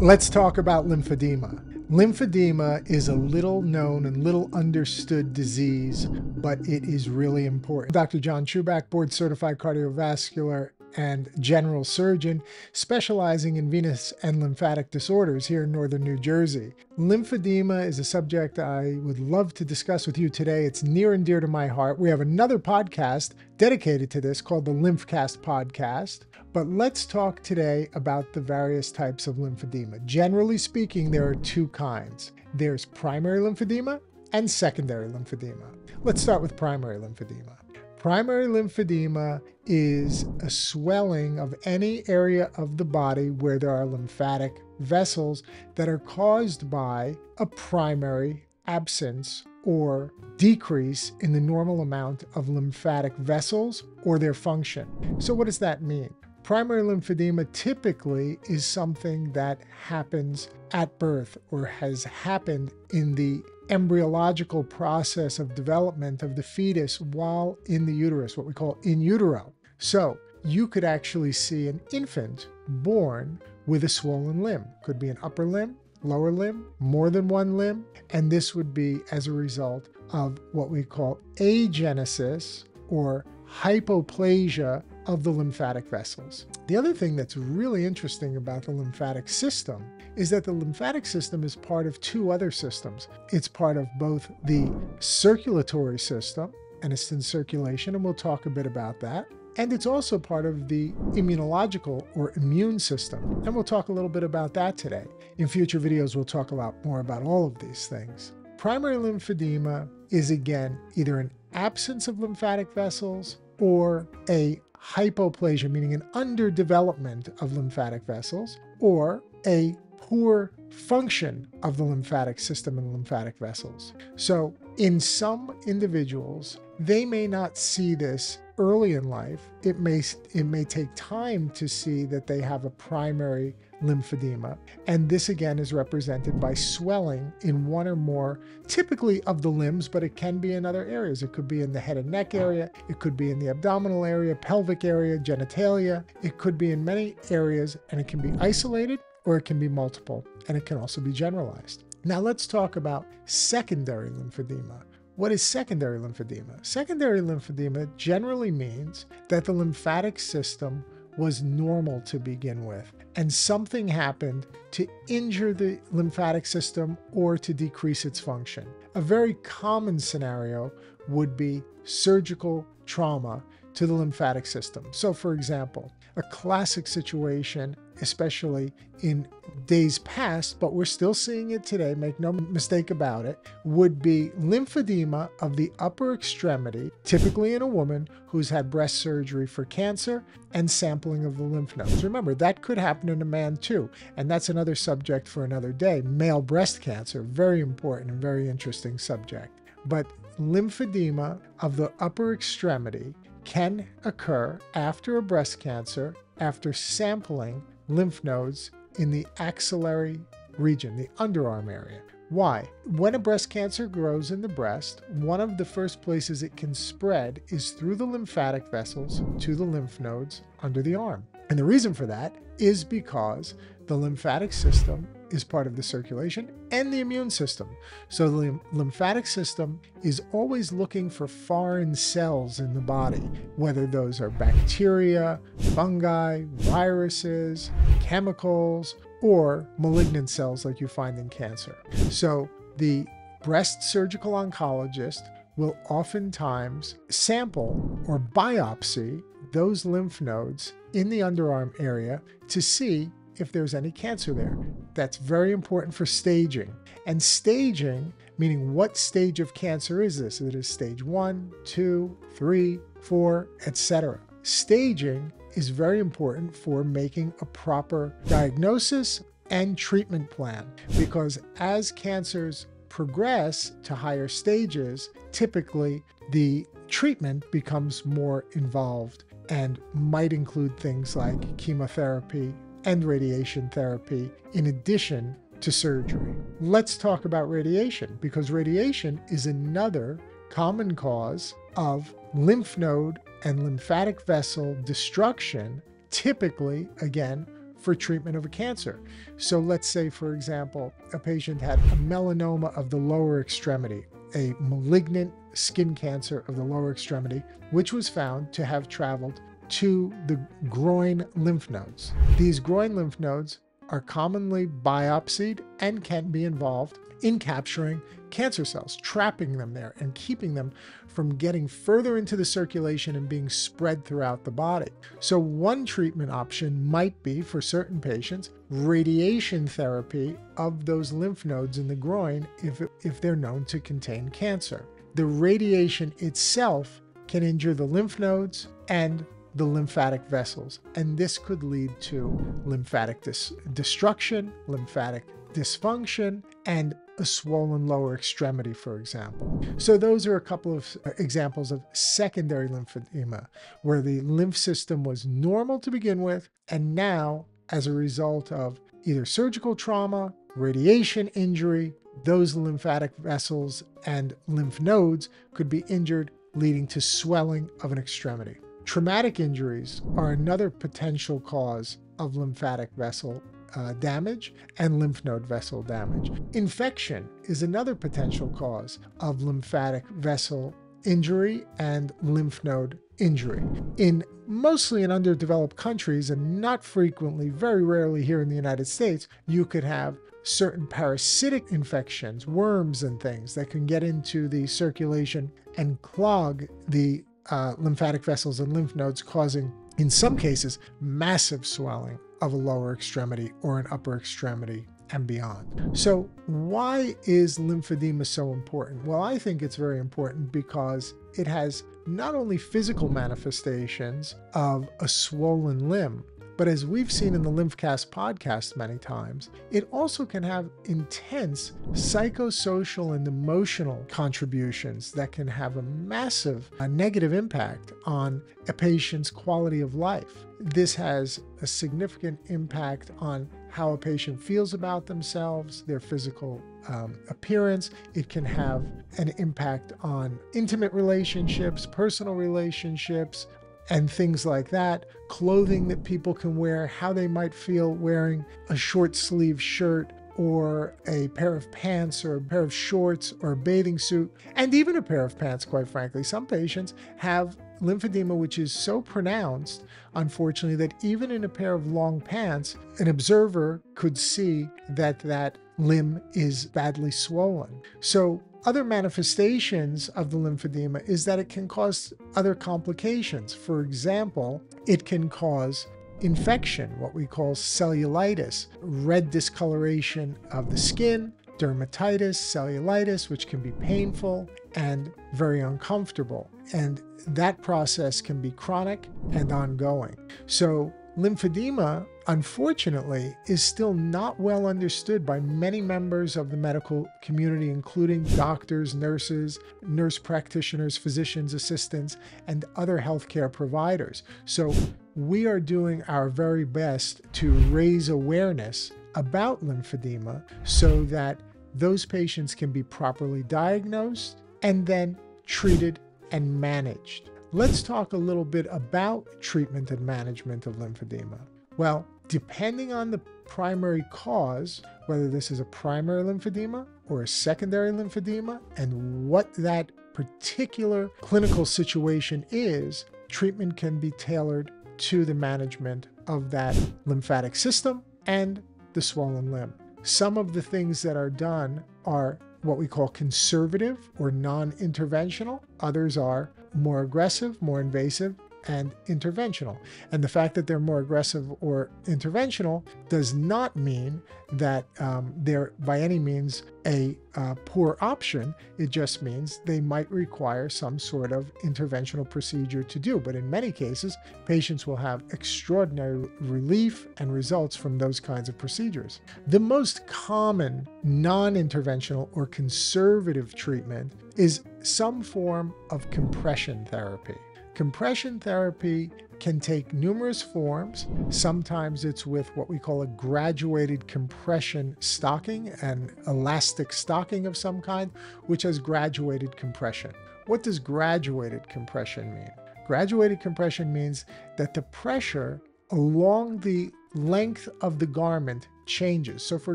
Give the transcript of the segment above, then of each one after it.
Let's talk about lymphedema. Lymphedema is a little known and little understood disease, but it is really important. Dr. John Chuback, board certified cardiovascular and general surgeon specializing in venous and lymphatic disorders here in northern New Jersey. Lymphedema is a subject I would love to discuss with you today. It's near and dear to my heart. We have another podcast dedicated to this called the Lymphcast Podcast. But let's talk today about the various types of lymphedema. Generally speaking, there are two kinds there's primary lymphedema and secondary lymphedema. Let's start with primary lymphedema. Primary lymphedema is a swelling of any area of the body where there are lymphatic vessels that are caused by a primary absence or decrease in the normal amount of lymphatic vessels or their function. So, what does that mean? Primary lymphedema typically is something that happens at birth or has happened in the embryological process of development of the fetus while in the uterus, what we call in utero. So you could actually see an infant born with a swollen limb. Could be an upper limb, lower limb, more than one limb, and this would be as a result of what we call agenesis or hypoplasia of the lymphatic vessels. The other thing that's really interesting about the lymphatic system is that the lymphatic system is part of two other systems. It's part of both the circulatory system, and it's in circulation, and we'll talk a bit about that. And it's also part of the immunological or immune system. And we'll talk a little bit about that today. In future videos, we'll talk a lot more about all of these things. Primary lymphedema is again either an absence of lymphatic vessels or a hypoplasia, meaning an underdevelopment of lymphatic vessels, or a poor function of the lymphatic system and lymphatic vessels. So, in some individuals, they may not see this early in life. It may it may take time to see that they have a primary lymphedema. And this again is represented by swelling in one or more, typically of the limbs, but it can be in other areas. It could be in the head and neck area, it could be in the abdominal area, pelvic area, genitalia. It could be in many areas, and it can be isolated or it can be multiple, and it can also be generalized. Now let's talk about secondary lymphedema. What is secondary lymphedema? Secondary lymphedema generally means that the lymphatic system was normal to begin with, and something happened to injure the lymphatic system or to decrease its function. A very common scenario would be surgical trauma to the lymphatic system. So, for example, a classic situation, especially in days past, but we're still seeing it today, make no mistake about it, would be lymphedema of the upper extremity, typically in a woman who's had breast surgery for cancer and sampling of the lymph nodes. Remember, that could happen in a man too, and that's another subject for another day. Male breast cancer, very important and very interesting subject. But lymphedema of the upper extremity can occur after a breast cancer after sampling lymph nodes in the axillary region, the underarm area. Why? When a breast cancer grows in the breast, one of the first places it can spread is through the lymphatic vessels to the lymph nodes under the arm. And the reason for that is because the lymphatic system is part of the circulation and the immune system. So the lymphatic system is always looking for foreign cells in the body, whether those are bacteria, fungi, viruses, chemicals, or malignant cells like you find in cancer. So the breast surgical oncologist will oftentimes sample or biopsy those lymph nodes in the underarm area to see if there's any cancer there. That's very important for staging. And staging, meaning what stage of cancer is this? Is it stage one, two, three, four, etc. Staging is very important for making a proper diagnosis and treatment plan because as cancers progress to higher stages, typically the treatment becomes more involved and might include things like chemotherapy, and radiation therapy in addition to surgery. Let's talk about radiation because radiation is another common cause of lymph node and lymphatic vessel destruction, typically, again, for treatment of a cancer. So let's say, for example, a patient had a melanoma of the lower extremity, a malignant skin cancer of the lower extremity, which was found to have traveled to the groin lymph nodes. These groin lymph nodes are commonly biopsied and can be involved in capturing cancer cells, trapping them there and keeping them from getting further into the circulation and being spread throughout the body. So, one treatment option might be for certain patients radiation therapy of those lymph nodes in the groin if, if they're known to contain cancer. The radiation itself can injure the lymph nodes and the lymphatic vessels, and this could lead to lymphatic dis- destruction, lymphatic dysfunction, and a swollen lower extremity, for example. So, those are a couple of uh, examples of secondary lymphedema, where the lymph system was normal to begin with, and now, as a result of either surgical trauma, radiation injury, those lymphatic vessels and lymph nodes could be injured, leading to swelling of an extremity. Traumatic injuries are another potential cause of lymphatic vessel uh, damage and lymph node vessel damage. Infection is another potential cause of lymphatic vessel injury and lymph node injury. In mostly in underdeveloped countries and not frequently, very rarely here in the United States, you could have certain parasitic infections, worms and things that can get into the circulation and clog the uh, lymphatic vessels and lymph nodes, causing, in some cases, massive swelling of a lower extremity or an upper extremity and beyond. So, why is lymphedema so important? Well, I think it's very important because it has not only physical manifestations of a swollen limb, but as we've seen in the Lymphcast podcast many times, it also can have intense psychosocial and emotional contributions that can have a massive a negative impact on a patient's quality of life. This has a significant impact on how a patient feels about themselves, their physical um, appearance. It can have an impact on intimate relationships, personal relationships, and things like that, clothing that people can wear, how they might feel wearing a short sleeve shirt or a pair of pants or a pair of shorts or a bathing suit, and even a pair of pants, quite frankly. Some patients have lymphedema, which is so pronounced, unfortunately, that even in a pair of long pants, an observer could see that that limb is badly swollen. So other manifestations of the lymphedema is that it can cause other complications. For example, it can cause infection, what we call cellulitis, red discoloration of the skin, dermatitis, cellulitis, which can be painful and very uncomfortable. And that process can be chronic and ongoing. So, lymphedema unfortunately, is still not well understood by many members of the medical community, including doctors, nurses, nurse practitioners, physicians, assistants, and other healthcare providers. So, we are doing our very best to raise awareness about lymphedema so that those patients can be properly diagnosed and then treated and managed. Let's talk a little bit about treatment and management of lymphedema. Well, depending on the primary cause, whether this is a primary lymphedema or a secondary lymphedema, and what that particular clinical situation is, treatment can be tailored to the management of that lymphatic system and the swollen limb. Some of the things that are done are what we call conservative or non interventional, others are more aggressive, more invasive, and interventional. And the fact that they're more aggressive or interventional does not mean that um, they're by any means a uh, poor option. It just means they might require some sort of interventional procedure to do. But in many cases, patients will have extraordinary relief and results from those kinds of procedures. The most common non interventional or conservative treatment is some form of compression therapy. Compression therapy can take numerous forms. Sometimes it's with what we call a graduated compression stocking, an elastic stocking of some kind, which has graduated compression. What does graduated compression mean? Graduated compression means that the pressure along the length of the garment changes. So, for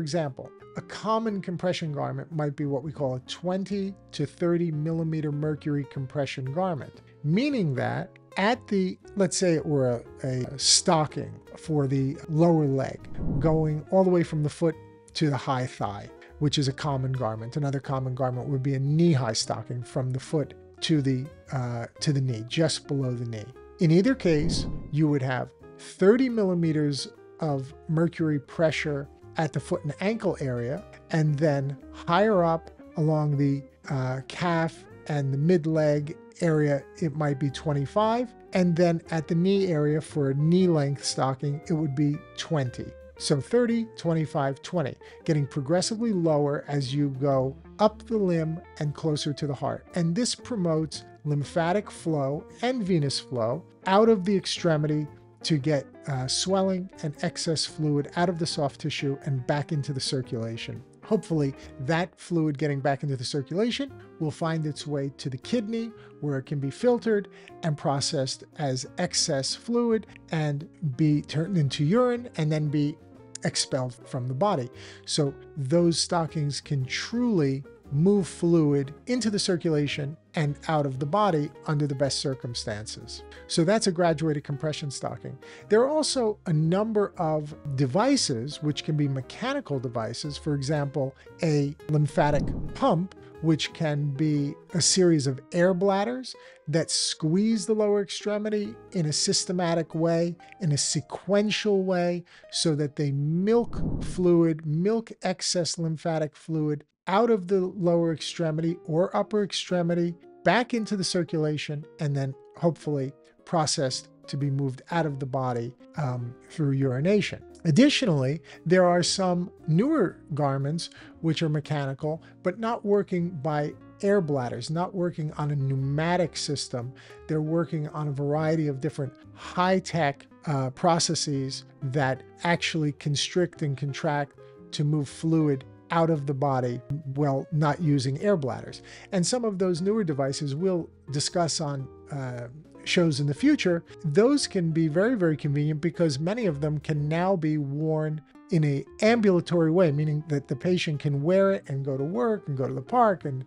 example, a common compression garment might be what we call a 20 to 30 millimeter mercury compression garment, meaning that at the, let's say it were a, a, stocking for the lower leg, going all the way from the foot to the high thigh, which is a common garment. Another common garment would be a knee-high stocking from the foot to the uh, to the knee, just below the knee. In either case, you would have 30 millimeters of mercury pressure at the foot and ankle area, and then higher up along the uh, calf and the mid leg area, it might be 25. And then at the knee area for a knee length stocking, it would be 20. So 30, 25, 20, getting progressively lower as you go up the limb and closer to the heart. And this promotes lymphatic flow and venous flow out of the extremity to get uh, swelling and excess fluid out of the soft tissue and back into the circulation. Hopefully, that fluid getting back into the circulation will find its way to the kidney where it can be filtered and processed as excess fluid and be turned into urine and then be expelled from the body. So, those stockings can truly move fluid into the circulation and out of the body under the best circumstances. So that's a graduated compression stocking. There are also a number of devices, which can be mechanical devices, for example, a lymphatic pump which can be a series of air bladders that squeeze the lower extremity in a systematic way, in a sequential way, so that they milk fluid, milk excess lymphatic fluid out of the lower extremity or upper extremity back into the circulation and then hopefully processed to be moved out of the body um, through urination. Additionally, there are some newer garments which are mechanical but not working by air bladders, not working on a pneumatic system. They're working on a variety of different high tech uh, processes that actually constrict and contract to move fluid out of the body while not using air bladders. And some of those newer devices we'll discuss on uh, shows in the future. Those can be very, very convenient because many of them can now be worn in a ambulatory way, meaning that the patient can wear it and go to work and go to the park and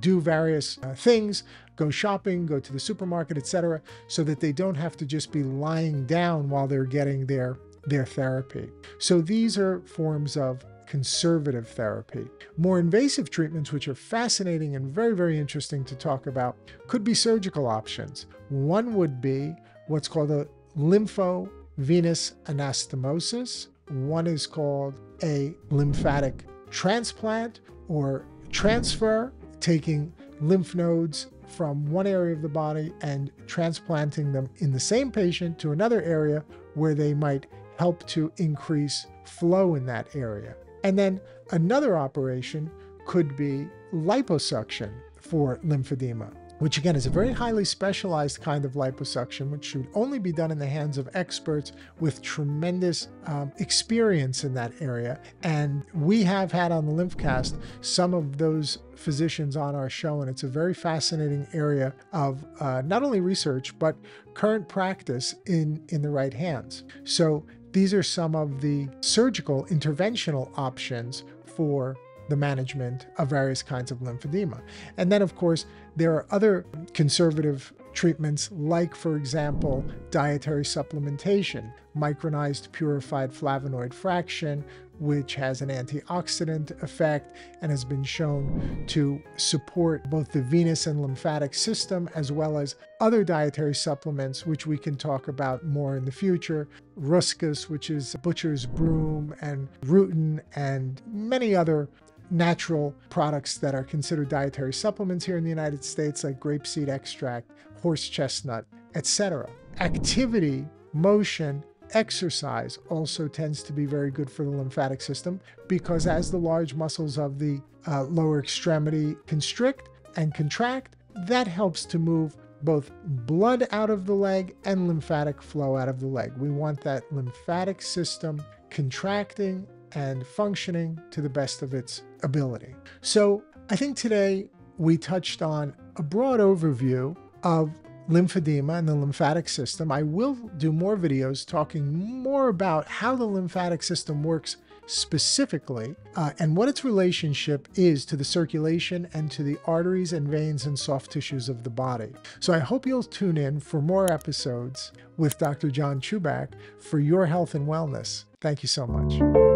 do various uh, things, go shopping, go to the supermarket, etc., so that they don't have to just be lying down while they're getting their their therapy. So these are forms of conservative therapy. More invasive treatments, which are fascinating and very, very interesting to talk about, could be surgical options. One would be what's called a lymphovenous anastomosis. One is called a lymphatic transplant or transfer, taking lymph nodes from one area of the body and transplanting them in the same patient to another area where they might help to increase flow in that area. And then another operation could be liposuction for lymphedema, which again is a very highly specialized kind of liposuction, which should only be done in the hands of experts with tremendous um, experience in that area. And we have had on the Lymphcast some of those physicians on our show, and it's a very fascinating area of uh, not only research but current practice in in the right hands. So these are some of the surgical interventional options for the management of various kinds of lymphedema. And then, of course, there are other conservative treatments, like, for example, dietary supplementation, micronized purified flavonoid fraction, which has an antioxidant effect and has been shown to support both the venous and lymphatic system, as well as other dietary supplements, which we can talk about more in the future. Ruscus, which is butcher's broom, and rutin, and many other natural products that are considered dietary supplements here in the United States, like grapeseed extract, horse chestnut, etc. Activity, motion, Exercise also tends to be very good for the lymphatic system because as the large muscles of the uh, lower extremity constrict and contract, that helps to move both blood out of the leg and lymphatic flow out of the leg. We want that lymphatic system contracting and functioning to the best of its ability. So I think today we touched on a broad overview of lymphedema and the lymphatic system. I will do more videos talking more about how the lymphatic system works specifically uh, and what its relationship is to the circulation and to the arteries and veins and soft tissues of the body. So I hope you'll tune in for more episodes with Dr. John Chuback for your health and wellness. Thank you so much.